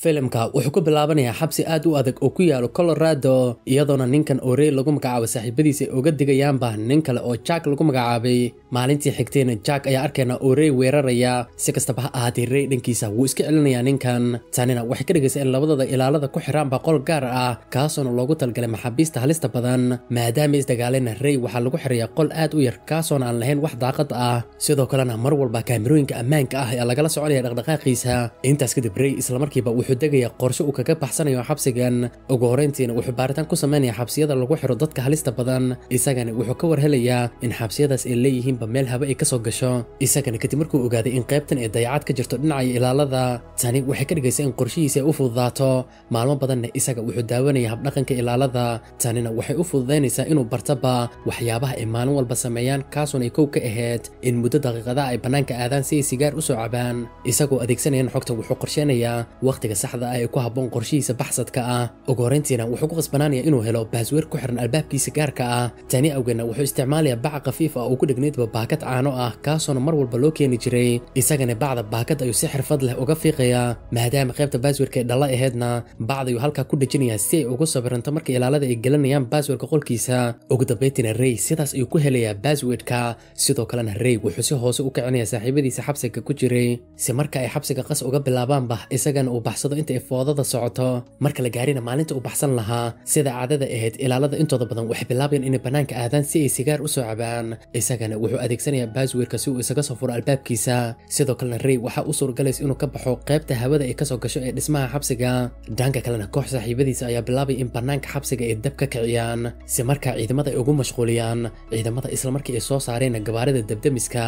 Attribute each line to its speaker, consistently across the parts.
Speaker 1: filimka wuxuu ku bilaabanayaa xabsi aad u adag oo ku yaalo colorado iyadoona ninkan oo rey lagu magacaabo saaxiibadiisa ay uga digayaanba nin kale oo jack lagu magacaabay. Maalintii xigtayna jack ayaa arkayna oo rey weeraraya. Si kastaba ha ahaatee rey dhankiisa wuu iska celinayaa ninkan. Tanina waxay ka dhigaysaa in labadooda ilaalada ku xiraanba qol gaar ah kaasoona loogu talgalay maxaabiista halista badan. Maadaama isdagaalena rey waxaa lagu xirayaa qol aad u yar kaasoona aan lahayn wax daaqad ah. Sidoo kalena mar walba kaamirooyinka ammaanka ah ayaa lagala soconaya dhaqdhaqaaqiisa. Intaas kadib rey islamarkiiba wuxuu degayaa qorshe uu kaga baxsanayo xabsigan. Ugu horeyntiina wuxuu baaritaan ku sameynaya xabsiyada lagu xiro dadka halista badan. Isagana wuxuu ka warhelayaa in xabsiyadaas ay leeyihiinba meel haba ay ka soo gasho. Isagana kadib markuu ogaaday in qaybtan ee dayacad ka jirto dhinaca ilaalada tani waxay ka dhigaysaa in qorshihiisa ay u fududaato. Maalmo badanna isaga wuxuu daawanaya habdhaqanka ilaalada tanina waxay u fududaynaysaa inuu bartaba waxyaabaha ay maalin walba sameeyaan kaasoon ay kow ka ahayd in muddo daqiiqadaha ay bannaanka aadaan si ay sigaar u soo cabaan. Isagoo adeegsanayan xogta wuxuu qorsheynayaa wakhtiga saxda ah ee ku habboon qorshihiisa baxsadka ah. Ugu horeyntiina wuxuu ku qasbanaanaya inuu helo baasweer ku xiran albaabkiisa gaarka ah. Tani awgeedna wuxuu isticmaalayaa bac khafiif ah oo ku dhegnaydba baakad caano ah kaasoona mar walba loo keeni jiray. Isagana bacda baakad ayuu si xirfad leh uga fiiqayaa maadaama qaybta baasweerka ee dhalla aheedna bacdayuu halkaa ku dhejinayaa si ay ugu sabiranto marka ilaalada ay gelinayaan baasweerka qolkiisa. Ugu dambeyntiina rey sidaas ayuu ku helayaa baasweerka. Sidoo kalena rey wuxuu si hoose u kicinayaa saaxiibadiisa xabsiga ku jiray. Si marka ay xabsiga qas uga bilaabaanba isagana uu baxsado inta ay foodada socoto marka la gaarina maalinta uu baxsan lahaa sida caadada ahayd ilaalada intooda badan waxay bilaabayaan inay bannaanka aadaan si ay sigaar u soo cabaan. Isagana wuxuu adeegsanayaa baasweerka si uu isaga soo furo albaabkiisa. Sidoo kalena rey waxaa u suuragalaysa inuu ka baxo qaybta hawada ay ka soo gasho ee dhismaha xabsiga. Dhanka kalena koox saaxiibadiisa ayaa bilaabay in bannaanka xabsiga ay dab ka kiciyaan si markaa ciidamada ay ugu mashquuliyaan. Ciidamada islamarkii ay soo saareen gabaarida dabdemiska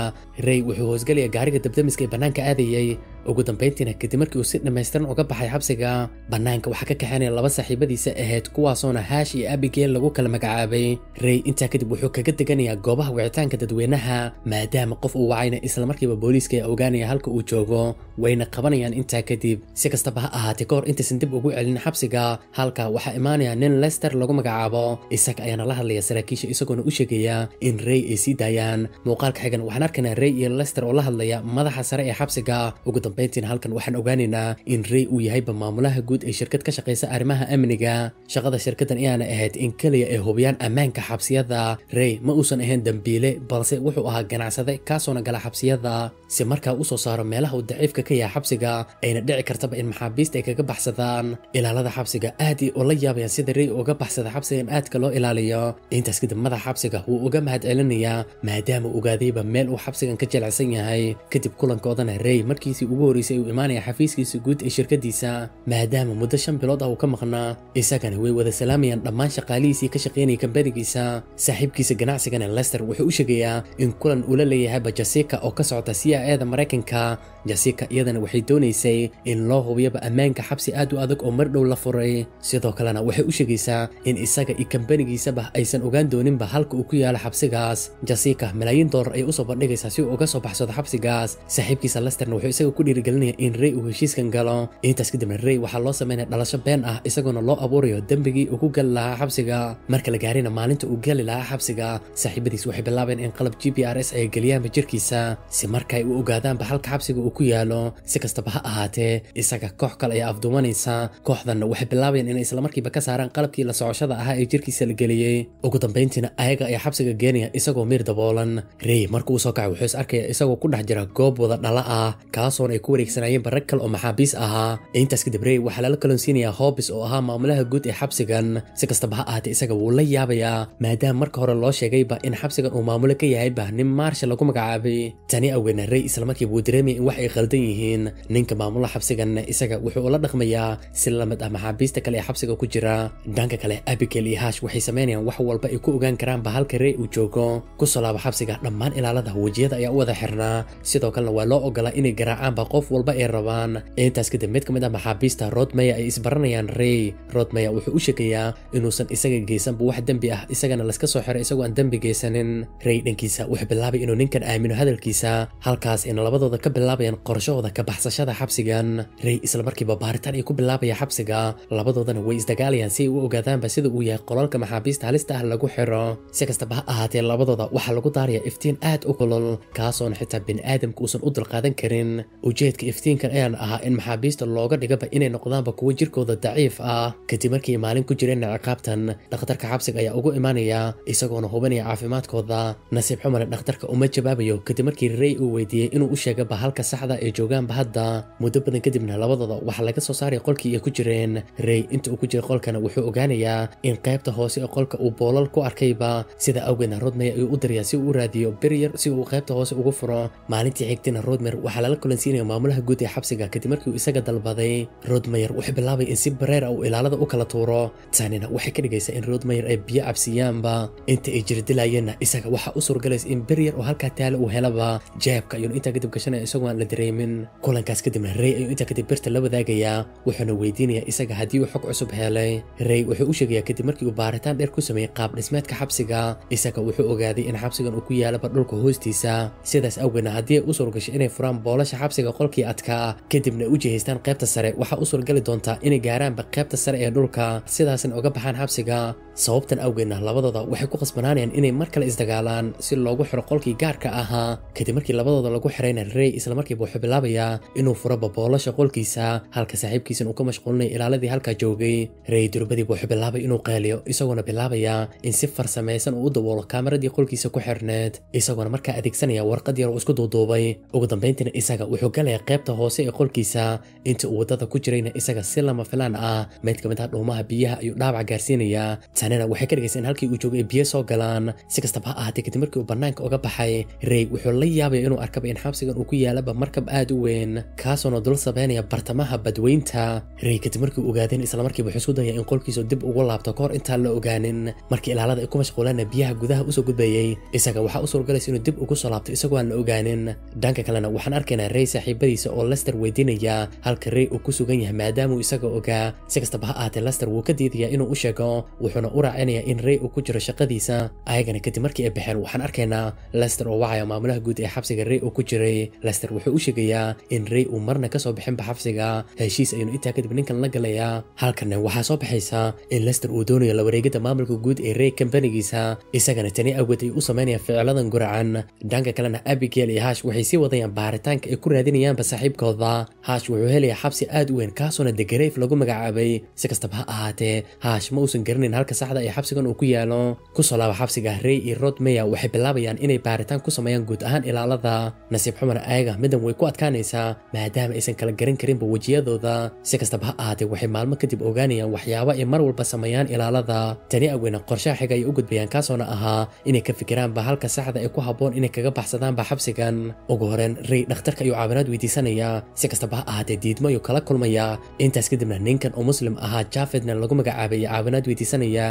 Speaker 1: rey wuxuu hoosgelaya gaariga dabdemiska ee bannaanka aadayay ugu dambeyntiina kadib markii uu si dhammaystiran uga baxay xabsiga bannaanka waxaa ka kaxaynaya laba saaxiibadiisa ahayd kuwaasoona haash iyo abigeel lagu kala magacaabay. Rey intaa kadib wuxuu kaga deganayaa goobaha wicitaanka dadweynaha maadaama qof uu wacayna islamarkiiba booliiska ayaa ogaanaya halka uu joogo. Wayna qabanayaan intaa kadib si kastaba ha ahaatee ka hor intaysan dib ugu celin xabsiga halka waxaa imaanaya nin lester lagu magacaabo. Isaga ayaana la hadlaya saraakiisha isagoona u sheegaya in rey ay sii daayaan. Muuqaalka xigan waxaan arkaynaa rey iyo lester oo la hadlaya madaxa sare ee xabsiga. Ugu dambeyntiina halkan waxaan ogaanaynaa in rey uu yahayba maamulaha guud ee shirkad ka shaqaysa arrimaha amniga. Shaqada shirkaddan ayaana ahayd in keliya ay hubiyaan ammaanka xabsiyada. Rey ma uusan ahayn dembiile balse wuxuu ahaa ganacsade kaasoona gala xabsiyada. Si markaa u soo saaro meelaha uu daciifka ka yahay xabsiga ayna dhici kartaba in maxaabiista ay kaga baxsadaan. Ilaalada xabsiga aad i ula yaabayaan sida rey uga baxsada xabsigan aadka loo ilaaliyo. Intaas kadib madaxa xabsiga wuu uga mahad celinayaa maadaama ogaadayba meel uu xabsigan ka jelecsan yahay. Kadib kulankoodana rey markiisii ugu horreysay uu imaanaya xafiiskiisa guud ee shirkadiisa maadaama muddo shan bilood ah uu ka maqnaa. Isagana way wada salaamayaan dhammaan shaqaalihiisii ka shaqaynaya kambanigiisa saaxiibkiisa ganacsigana lester wuxuu u sheegayaa in kulan uu la leeyahayba jasika oo ka socota c i eda maraykanka. Jasika iyadana waxay doonaysay in loo hubiyaba ammaanka xabsi aad u adag oo mar dhow la furay. Sidoo kalena waxay u sheegaysaa in isaga iyo kambanigiisaba aysan ogaan dooninba halka uu ku yaalo xabsigaas. Jasika malaayiin dollar ayay u soo bandhigaysaa si uu uga soo baxsado xabsigaas. Saaxiibkiisa lesterna wuxuu isaga ku dhiirigelinaya in rey uu heshiiskan galo. Intaas kadibna rey waxaa loo sameynaya dhalasho been ah isagoona loo abuurayo dembigii ugu gali lahaa xabsiga. Marka la gaarina maalinta uu gali lahaa xabsiga. Saaxiibadiis waxay bilaabeen in qalab g p r s ay geliyaanba jirkiisa si marka ay u ogaadaanba halka xabsiga uu ku yaalo si kastaba ha ahaatee isaga koox kale ayaa afduumanaysa. Kooxdanna waxay bilaabayeen inay islamarkiiba ka saaraan qalabkii la socoshada ahaa ee jirkiisa la geliyey ugu dambeyntiina ayaga ayaa xabsiga geenaya isagoo miir daboolan. Rey markuu soo kacay wuxuu is arkaya isagoo ku dhex jira goob wada dhala ah kaasoona ay ku wareegsanayeen barag kale oo maxaabiis ahaa. Intaas kadib rey waxaa lala kalonsiinayaa hobis oo ahaa maamulaha guud ee xabsigan. Si kastaba ha ahaatee isaga wuu la yaabayaa maadaama marka hore loo sheegayba in xabsigan uu maamulo ka yahayba nin maarsha lagu magacaabay. Tani awgeedna rey islamarkiiba wuu dareemaya in wax ay qaldan yihiin. Ninka maamula xabsiganna isaga wuxuu ula dhaqmayaa si la mid ah maxaabiista kale ee xabsiga ku jira. Dhanka kale abigail iyo hash waxay samaynayaan wax walba ay ku ogaan karaanba halka rey uu joogo. Kusoo laaba xabsiga dhammaan ilaalada wejiyada ayaa u wada xirnaa. Sidoo kalena waa loo ogolaa inay garaacaanba qof walba ay rabaan. Intaas kadib mid ka mid ah maxaabiista rodmeya ay isbaranayaan rey rodmeya wuxuu u sheegayaa inuusan isaga geysanba wax dembi ah isagana laska soo xiray isagoo aan dembi geysanin. Rey dhankiisa wuxuu bilaabay inuu ninkan aamino hadalkiisa halkaas ayna labadooda ka bilaabayaan qorshahooda ka baxsashada xabsigan. Rey islamarkiiba baaritaan ay ku bilaabaya xabsiga labadoodana way isdagaalayaan si ay u ogaadaanba sida uu yahay qolalka maxaabiista halista ah lagu xiro. Si kastaba ha ahaatee labadooda waxaa lagu daarayaa iftiin aad u kulul kaasoona xitaa bini'aadamka uusan u dulqaadan karin ujeedka iftiinkan ayaan ahaa in maxaabiista loo looga dhigaba inay noqdaanba kuwo jirkooda daciif ah. Kadib markii maalin ku jireen ciqaabtan dhakhtarka xabsiga ayaa ugu imaanaya isagoona hubinaya caafimaadkooda. Nasiib xumar dhakhtarka uma jawaabayo kadib markii rey uu weydiiyey inuu u sheegaba halka saxda ay joogaanba hadda. Muddo badan kadibna labadooda waxaa laga soo saaray qolkii ay ku jireen. Rey inta uu ku jira qolkana wuxuu ogaanayaa in qaybta hoose ee qolka uu boolal ku arkayba sida awgeedna rodmer ayuu u dariyaa si uu u raadiyo beryar si uu qaybta hoose ugu furo. Maalintii xigtayna rodmer waxaa lala kulansiinaya maamulaha guud ee xabsiga kadib markii uu isaga dalbaday rodmeyer wuxuu bilaabay in si bareer ah uu ilaalada u kala tuuro. Tanina waxay ka dhigaysaa in rodmeyer ay biyo cabsiyaanba. Inta ay jirdilayeenna isaga waxaa u suurgalaysa in beryar oo halkaa taala uu helaba jeebka ayuuna intaa kadib gashanaya isagoo aan la dareemin. Kulankaas kadibna rey ayuu intaa kadib birta la wadaagayaa wuxuuna weydiinayaa isaga haddii uu xog cusub helay. Rey wuxuu u sheegayaa kadib markii uu baaritaan dheer ku sameeyey qaab dhismeedka xabsiga isaga wuxuu ogaaday in xabsigan uu ku yaalaba dhulka hoostiisa. Sidaas awgeedna haddii ay u suurgashay inay furaan boolasha xabsiga qolkii adkaa kadibna u jihaystaan qaybta sare waxaa u suurgali doontaa inay gaaraanba qaybta sare ee dhulka sidaasna uga baxaan xabsiga sababtan awgeedna labadooda waxay ku qasbanaanayaan inay mar kale isdagaalaan si loogu xiro qolkii gaarka ahaa kadib markii labadooda lagu xirayna rey islamarkiiba wuxuu bilaabayaa inuu furaba boolasha qolkiisa halka saaxiibkiisana uu ka mashquulinaya ilaaladii halkaa joogay. Rey durbadiiba wuxuu bilaabay inuu qeeliyo isagoona bilaabaya in si farsamaysan uu u daboolo kaameradii qolkiisa ku xirneed isagoona markaa adeegsanaya warqad yar uu isku duuduubay. Ugu dambayntiina isaga wuxuu galaya qaybta hoose ee qolkiisa inta uu waddada ku jirayna isaga si lama filaan ah. Mid ka mid ah dhuumaha biyaha ayuu dhaawac gaarsiinayaa tanina waxay ka dhigaysa in halkii uu joogay ay biyo soo galaan. Si kastaba ha ahaatee kadib markii uu bannaanka uga baxay rey wuxuu la yaabaya inuu arkaba in xabsigan uu ku yaalaba markab aad u weyn kaasoona dul sabeynaya bartamaha badweynta. Rey kadib markii uu ogaadeen islamarkiiba wuxuu isku daya in qolkiisu dib ugu laabto kahor intaan la ogaanin. Markii ilaalada ay ku mashquulaana biyaha gudaha u soo gudbayay isaga waxaa u suurgalaysa inuu dib ugu soo laabto isagoo aan la ogaanin. Dhanka kalena waxaan arkaynaa rey saaxiibadiisa oo lester weydiinaya halka rey uu ku sugan yahay maadaama uu isaga ogaa. Si kastaba ha ahaatee lester wuu ka diidayaa inuu u sheego wuxuuna u raacinayaa in rey uu ku jiro shaqadiisa. Ayagana kadib markii ay baxeen waxaan arkaynaa lester oo wacaya maamulaha guud ee xabsiga rey uu ku jiray. Lester wuxuu u sheegayaa in rey uu marna ka soo bixinba xabsiga. Heshiis ayuunu intaa kadib ninkan la galayaa halkanna waxaa soo baxaysa in lester uu doonayo la wareegida maamulka guud ee rey kambanigiisa isagana tani awgeed ay u samaynayaan ficladan guracan dhanka kalena abigail iyo hash waxay sii wadayaan baaritaanka ay ku raadinayaanba saaxiibkooda. Hash wuxuu helayaa xabsi aad u weyn kaasoona degareyf lagu magacaabay. Si kastaba ha ahaatee hash ma uusan garanayn halka saxda ee xabsigan uu ku yaalo ku soo laaba xabsiga rey iyo rodmeya waxay bilaabayaan inay baaritaan ku sameeyaan guud ahaan ilaalada nasiib xumar ayaga midan way ku adkaanaysaa maadaama aysan kala garan karinba wejiyadooda. Si kastaba ha ahaatee waxay maalmo kadib ogaanayaan waxyaabo ay mar walba sameeyaan ilaalada. Tani aweyna qorshaha xiga ay u gudbayaan kaasoona ahaa inay ka fikiraanba halka saxda ee ku habboon inay kaga baxsadaanba xabsigan. Ugu horeen rey dhakhtarka ayuu caawinaad weydiisanayaa. Si kastaba ha ahaatee diidmo ayuu kala kulmayaa. Intaas kadibna ninkan oo muslim ahaa jafedna lagu magacaabay caawinaad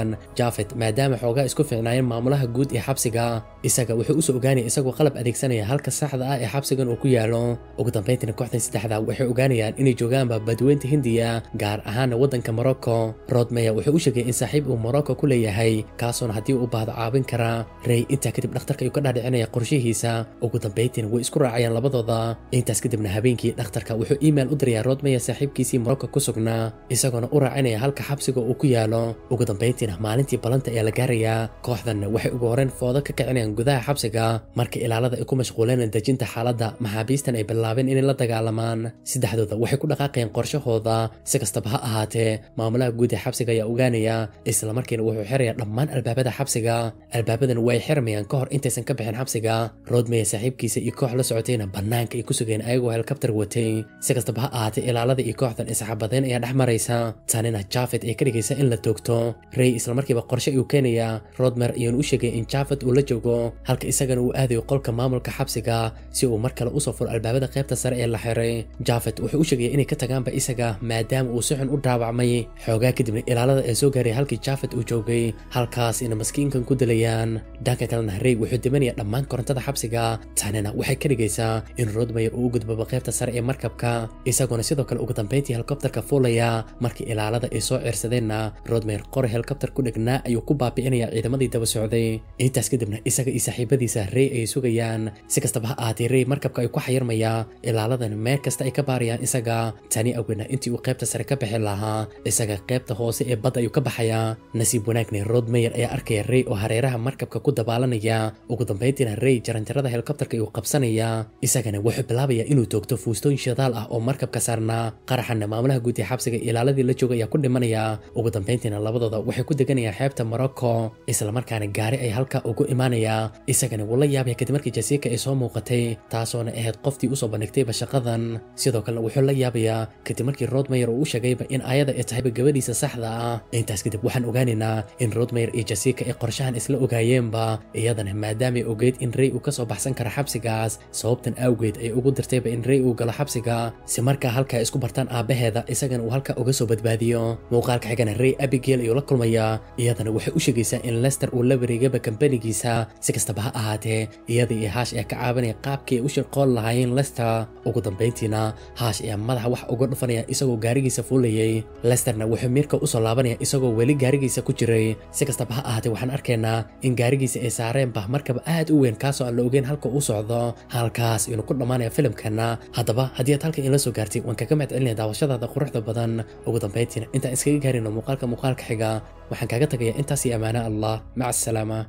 Speaker 1: weydiisanayaan jafed maadaama xoogaa isku fiicnaayeen maamulaha guud ee xabsiga isaga wuxuu u soo ogaanaya isagoo qalab adeegsanaya halka saxda ah ee xabsigan uu ku yaalo ugu dambayntiina kooxdan saddexda waxay ogaanayaan inay joogaanba badweynta hindiya gaar ahaana waddanka morocco. Rodmeya wuxuu u sheegay in saaxiib uu morocco ku leeyahay kaasoona haddii uu baahdo caawin karaa rey intaa kadib dhakhtarka ayuu ka dhaadhicinaya qorshihiisa. Ugu dambayntiina way isku raacayaan labadooda. Intaas kadibna habeenkii dhakhtarka wuxuu email u dirayaa rodmeya saaxiibkiisii morocco ku sugnaa isagoona u raacinaya halka xabsiga uu ku yaalo ugu dambayntiina maalintii balanta ayaa la gaarayaa kooxdanna waxay ugu horeen foodo ka kicinayaan gudaha xabsiga. Marka ilaalada ay ku mashquuleen dejinta xaaladda maxaabiistan ay bilaabeen inay la dagaalamaan saddexdooda waxay ku dhaqaaqayaan qorshahooda. Si kastaba ha ahaatee maamulaha guud ee xabsiga ayaa ogaanaya islamarkiina wuxuu xirayaa dhammaan albaabada xabsiga. Albaabadan way xirmayaan ka hor intaysan ka bixin xabsiga. Rodmeya saaxiibkiisa iyo koox la socotayna bannaanka ay ku sugeen ayagoo helikabtar watay. Si kastaba ha ahaatee ilaalada iyo kooxdan isxabadeen ayaa dhex maraysa. Tanina jafet ay ka dhigaysa in la toogto. Rey islamarkiiba qorshe ayuu keenayaa rodmer ayuuna u sheegay in jafet uu la joogo halka isagana uu aadayo qolka maamulka xabsiga si uu mar kale u soo furo albaabada qaybta sare ee la xiray. Jafet wuxuu u sheegaya inay ka tagaanba isaga maadaama uu si xun u dhaawacmay xoogaa kadibna ilaalada ee soo gaaray halkii jafet uu joogay halkaas ina maskiinkan ku dilayaan dhanka kalena rey wuxuu dimanaya dhammaan korontada xabsiga tanina waxay ka dhigaysaa in rodmeyer uu u gudbaba qaybta sare ee markabka. Isagoona sidoo kale ugu dambayntii helikobtarka fuulaya markii ilaalada ay soo ceersadeenna rodmeyer qori helikobtar ku dhegnaa ayuu ku baabi'inaya ciidamadii daba socday. Intaas kadibna isaga iyo saaxiibadiisa rey ay sugayaan. Si kastaba ha ahaatee rey markabka ay ku xayirmaya ilaaladan meel kasta ay ka baarayaan isaga. Tani awgeedna intii uu qaybta sare ka bixi lahaa isaga qaybta hoose ee badda ayuu ka baxayaa. Nasiib wanaagna rod mayer ayaa arkaya rey oo hareeraha markabka ku dabaalanaya. Ugu dambayntiina rey jaranjarada helikobtarka ayuu qabsanaya. Isagana wuxuu bilaabaya inuu toogto fuustooyin shidaal ah oo markabka saarnaa. Qaraxana maamulaha guud ee xabsiga ilaaladii la jooga ayaa ku dhimanaya. Ugu dambayntiina labadooda waxay ku deganayaan xeebta morocco islamarkaana gaari ay halka ugu imaanaya. Isagana wuu la yaabaya kadib markii jasiika ay soo muuqatay taasoona ahayd qoftii u soo bandhigtayba shaqadan. Sidoo kalena wuxuu la yaabayaa kadib markii rodmayer uu u sheegayba in ayada ay tahayba gabadhiisa saxda ah. Intaas kadib waxaan ogaanaynaa in rodmayer iyo jasiika ay qorshahan isla ogaayeenba iyadana maadaamay ogeyd in rey uu ka soo baxsan karo xabsigaas sababtan awgeed ay ugu dirtayba in rey uu galo xabsiga. Si markaa halkaa isku bartaan aabbaheeda isagana uu halka uga soo badbaadiyo. Muuqaalka xigana rey abigail ayuu la kulmayaa iyadana waxay u sheegaysaa in lester uu la wareegaba kambanigiisa si kastaba ha ahaatee iyada iyo haash ayaa ka caabinaya qaabkii ay u shirqoon lahaayeen lester ugu dambayntiina haash ayaa madaxa wax uga dhufanaya isagoo gaarigiisa fuulayay lesterna wuxuu miirka u soo laabanaya isagoo weli gaarigiisa ku jiray. Si kastaba ha ahaatee waxaan arkaynaa in gaarigiisa ay saareenba markaba aad u weyn kaasoo aan la ogeyn halka uu socdo. Halkaas inuu ku dhammaanaya filimkana. Haddaba haddii aad halka inla soo gaartay waan kaga mahad celinaya daawashadaada quruxda badan. Ugu dambayntiina intaan iskaga gaarino muuqaalka muuqaalka xiga waxaan kaaga tagaya intaas iyo ammaano allah maca asalaama